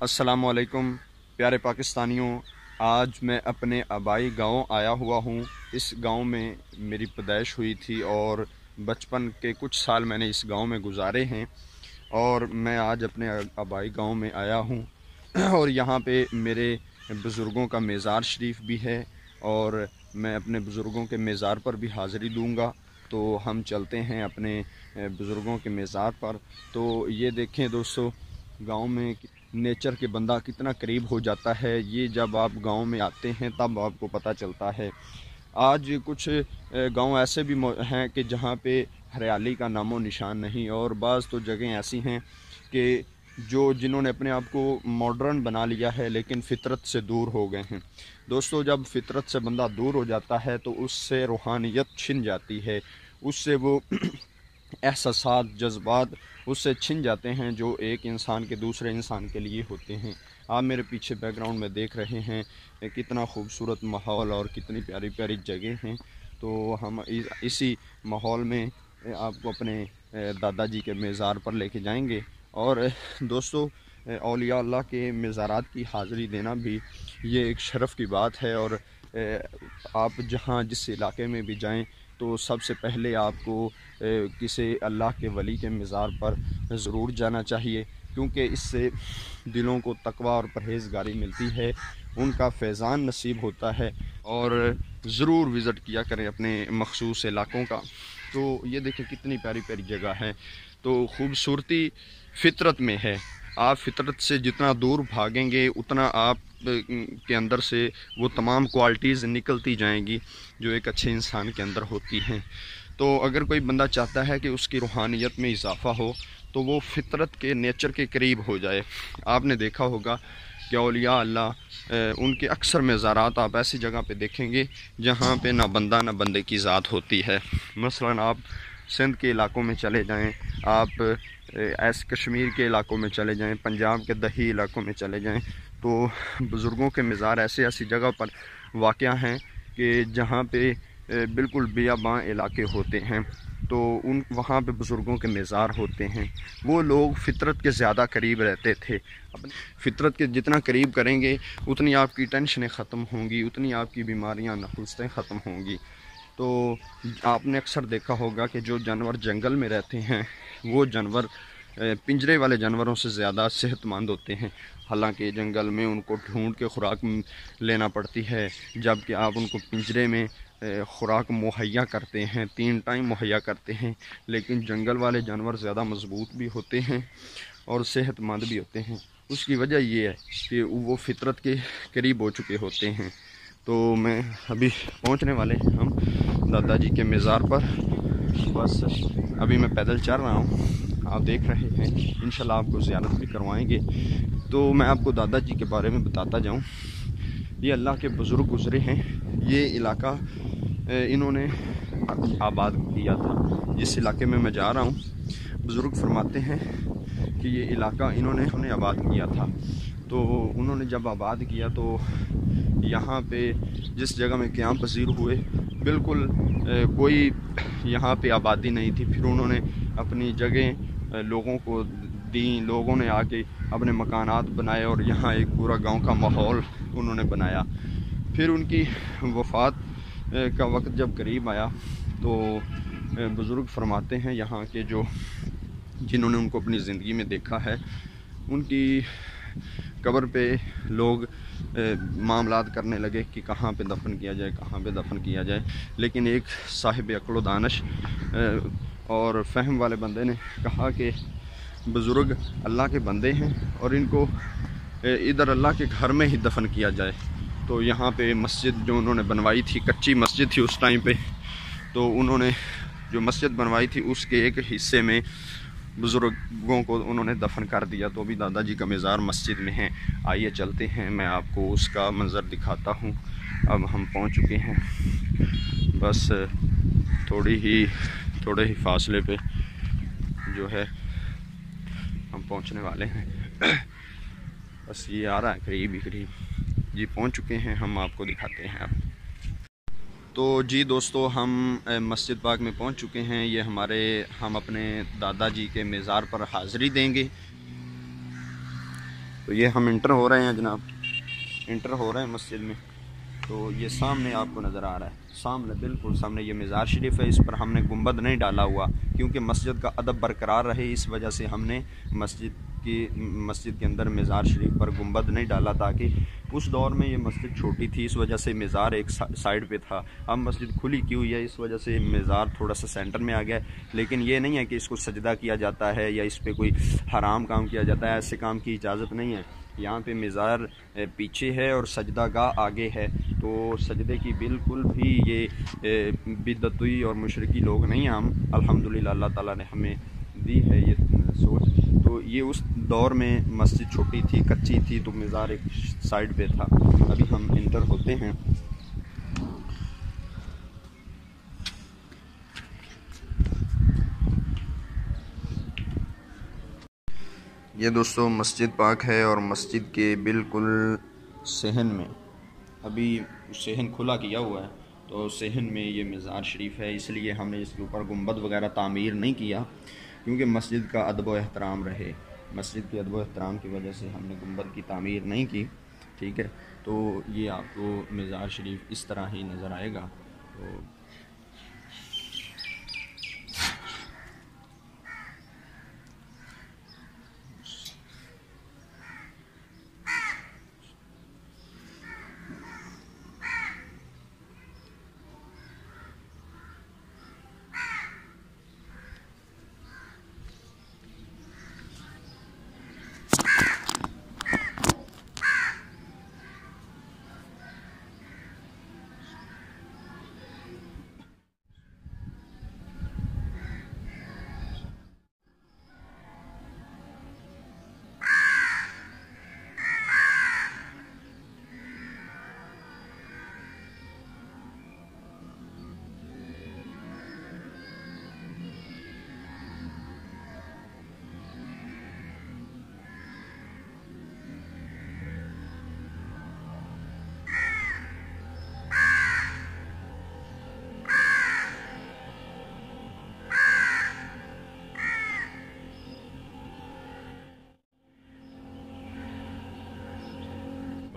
السلام علیکم، پیارے پاکستانیوں، آج میں اپنے آبائی گاؤں آیا ہوا ہوں۔ اس گاؤں میں میری پیدائش ہوئی تھی اور بچپن کے کچھ سال میں نے اس گاؤں میں گزارے ہیں اور میں آج اپنے آبائی گاؤں میں آیا ہوں۔ اور یہاں پہ میرے بزرگوں کا میزار شریف بھی ہے اور میں اپنے بزرگوں کے میزار پر بھی حاضری دوں گا۔ تو ہم چلتے ہیں اپنے بزرگوں کے میزار پر۔ تو یہ دیکھیں دوستو، گاؤں میں نیچر کے بندہ کتنا قریب ہو جاتا ہے، یہ جب آپ گاؤں میں آتے ہیں تب آپ کو پتہ چلتا ہے۔ آج کچھ گاؤں ایسے بھی ہیں کہ جہاں پہ ہریالی کا نام و نشان نہیں، اور بعض تو جگہیں ایسی ہیں کہ جو جنہوں نے اپنے آپ کو ماڈرن بنا لیا ہے لیکن فطرت سے دور ہو گئے ہیں۔ دوستو، جب فطرت سے بندہ دور ہو جاتا ہے تو اس سے روحانیت چھن جاتی ہے۔ اس سے وہ احساسات جذبات اس سے چھن جاتے ہیں جو ایک انسان کے دوسرے انسان کے لیے ہوتے ہیں۔ آپ میرے پیچھے بیک گراؤنڈ میں دیکھ رہے ہیں، کتنا خوبصورت ماحول اور کتنی پیاری پیاری جگہ ہیں۔ تو ہم اسی ماحول میں آپ کو اپنے دادا جی کے میزار پر لے کے جائیں گے۔ اور دوستو، اولیاء اللہ کے مزارات کی حاضری دینا بھی یہ ایک شرف کی بات ہے۔ اور آپ جہاں جس علاقے میں بھی جائیں تو سب سے پہلے آپ کو کسی اللہ کے ولی کے مزار پر ضرور جانا چاہیے، کیونکہ اس سے دلوں کو تقوی اور پرہیزگاری ملتی ہے، ان کا فیضان نصیب ہوتا ہے۔ اور ضرور وزٹ کیا کریں اپنے مخصوص علاقوں کا۔ تو یہ دیکھیں کتنی پیاری پیاری جگہ ہے۔ تو خوبصورتی فطرت میں ہے۔ آپ فطرت سے جتنا دور بھاگیں گے، اتنا آپ کے اندر سے وہ تمام کوالٹیز نکلتی جائیں گی جو ایک اچھے انسان کے اندر ہوتی ہیں۔ تو اگر کوئی بندہ چاہتا ہے کہ اس کی روحانیت میں اضافہ ہو، تو وہ فطرت کے نیچر کے قریب ہو جائے۔ آپ نے دیکھا ہوگا کہ اولیاء اللہ ان کے اکثر مزارات آپ ایسی جگہ پہ دیکھیں گے جہاں پہ نہ بندہ نہ بندے کی ذات ہوتی ہے۔ مثلا آپ سندھ کے علاقوں میں چلے جائیں، آپ ایس کشمیر کے علاقوں میں چلے جائیں، پنجاب کے دہی علاقوں میں چلے جائیں، تو بزرگوں کے مزار ایسے ایسی جگہ پر واقع ہیں کہ جہاں پہ بالکل بیاباں علاقے ہوتے ہیں۔ تو ان، وہاں پہ بزرگوں کے مزار ہوتے ہیں۔ وہ لوگ فطرت کے زیادہ قریب رہتے تھے۔ فطرت کے جتنا قریب کریں گے، اتنی آپ کی ٹینشنیں ختم ہوں گی، اتنی آپ کی بیماریاں نخستیں ختم ہوں گی۔ تو آپ نے اکثر دیکھا ہوگا کہ جو جانور جنگل میں رہتے ہیں، وہ جانور پنجرے والے جانوروں سے زیادہ صحت مند ہوتے ہیں۔ حالانکہ جنگل میں ان کو ڈھونڈ کے خوراک لینا پڑتی ہے جبکہ آپ ان کو پنجرے میں خوراک مہیا کرتے ہیں، تین ٹائم مہیا کرتے ہیں۔ لیکن جنگل والے جانور زیادہ مضبوط بھی ہوتے ہیں اور صحت مند بھی ہوتے ہیں۔ اس کی وجہ یہ ہے کہ وہ فطرت کے قریب ہو چکے ہوتے ہیں۔ تو میں ابھی پہنچنے والے ہم۔ دادا جی کے مزار پر۔ بس ابھی میں پیدل چل رہا ہوں۔ آپ دیکھ رہے ہیں۔ انشاءاللہ آپ کو زیارت بھی کروائیں گے۔ تو میں آپ کو دادا جی کے بارے میں بتاتا جاؤں۔ یہ اللہ کے بزرگ گزرے ہیں۔ یہ علاقہ انہوں نے آباد کیا تھا۔ جس علاقے میں میں جا رہا ہوں، بزرگ فرماتے ہیں کہ یہ علاقہ انہوں نے انہیں آباد کیا تھا۔ تو انہوں نے جب آباد کیا تو یہاں پہ جس جگہ میں قیام پذیر ہوئے بالکل کوئی یہاں پہ آبادی نہیں تھی۔ پھر انہوں نے اپنی جگہیں لوگوں کو دیں، لوگوں نے آ کے اپنے مکانات بنائے اور یہاں ایک پورا گاؤں کا ماحول انہوں نے بنایا۔ پھر ان کی وفات کا وقت جب قریب آیا تو بزرگ فرماتے ہیں یہاں کے جو، جنہوں نے ان کو اپنی زندگی میں دیکھا ہے، ان کی قبر پہ لوگ معاملات کرنے لگے کہ کہاں پہ دفن کیا جائے، کہاں پہ دفن کیا جائے۔ لیکن ایک صاحب عقل و دانش اور فہم والے بندے نے کہا کہ بزرگ اللہ کے بندے ہیں اور ان کو ادھر اللہ کے گھر میں ہی دفن کیا جائے۔ تو یہاں پہ مسجد جو انہوں نے بنوائی تھی، کچی مسجد تھی اس ٹائم پہ، تو انہوں نے جو مسجد بنوائی تھی اس کے ایک حصے میں بزرگوں کو انہوں نے دفن کر دیا تو ابھی دادا جی کا مزار مسجد میں ہیں۔ آئیے چلتے ہیں، میں آپ کو اس کا منظر دکھاتا ہوں۔ اب ہم پہنچ چکے ہیں۔ بس تھوڑی ہی، تھوڑے ہی فاصلے پہ جو ہے ہم پہنچنے والے ہیں۔ بس یہ آ رہا ہے، قریب ہی قریب۔ جی پہنچ چکے ہیں، ہم آپ کو دکھاتے ہیں۔ اب تو جی دوستو، ہم مسجد پاک میں پہنچ چکے ہیں۔ یہ ہمارے، ہم اپنے دادا جی کے مزار پر حاضری دیں گے۔ تو یہ ہم انٹر ہو رہے ہیں جناب۔ انٹر ہو رہے ہیں مسجد میں۔ تو یہ سامنے آپ کو نظر آ رہا ہے۔ سامنے، بالکل سامنے یہ مزار شریف ہے۔ اس پر ہم نے گنبد نہیں ڈالا ہوا، کیونکہ مسجد کا ادب برقرار رہے۔ اس وجہ سے ہم نے مسجد کی مسجد کے اندر مزار شریف پر گنبد نہیں ڈالا، تاکہ اس دور میں یہ مسجد چھوٹی تھی، اس وجہ سے مزار ایک سائڈ پہ تھا۔ اب مسجد کھلی کی ہوئی ہے اس وجہ سے مزار تھوڑا سا سینٹر میں آ گیا۔ ہے لیکن یہ نہیں ہے کہ اس کو سجدہ کیا جاتا ہے یا اس پہ کوئی حرام کام کیا جاتا ہے، ایسے کام کی اجازت نہیں ہے۔ یہاں پہ مزار پیچھے ہے اور سجدہ گاہ آگے ہے۔ تو سجدے کی بالکل بھی یہ بدعتی اور مشرقی لوگ نہیں ہیں ہم۔ الحمدللہ، اللہ تعالیٰ نے ہمیں دی ہے یہ سوچ تو یہ اس دور میں مسجد چھوٹی تھی، کچی تھی، تو مزار ایک سائڈ پہ تھا۔ ابھی ہم انٹر ہوتے ہیں۔ یہ دوستو، مسجد پاک ہے اور مسجد کے بالکل صحن میں۔ ابھی صحن کھلا کیا ہوا ہے، تو صحن میں یہ مزار شریف ہے، اس لیے ہم نے اس کے اوپر گنبد وغیرہ تعمیر نہیں کیا۔ کیونکہ مسجد کا ادب و احترام رہے۔ مسجد کے ادب و احترام کی وجہ سے ہم نے گنبد کی تعمیر نہیں کی، ٹھیک ہے؟ تو یہ آپ کو مزار شریف اس طرح ہی نظر آئے گا۔ تو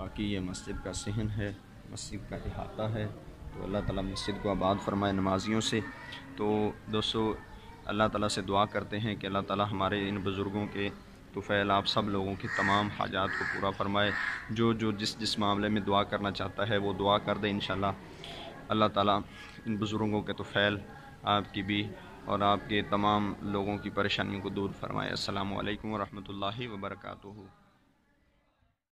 باقی یہ مسجد کا صحن ہے، مسجد کا احاطہ ہے۔ تو اللہ تعالیٰ مسجد کو آباد فرمائے نمازیوں سے۔ تو دوستو، اللہ تعالیٰ سے دعا کرتے ہیں کہ اللہ تعالیٰ ہمارے ان بزرگوں کے توفیل آپ سب لوگوں کی تمام حاجات کو پورا فرمائے۔ جو جو جس جس معاملے میں دعا کرنا چاہتا ہے، وہ دعا کر دے انشاءاللہ۔ اللہ تعالیٰ ان بزرگوں کے توفیل آپ کی بھی اور آپ کے تمام لوگوں کی پریشانیوں کو دور فرمائے۔ السلام علیکم ورحمۃ اللہ وبرکاتہ۔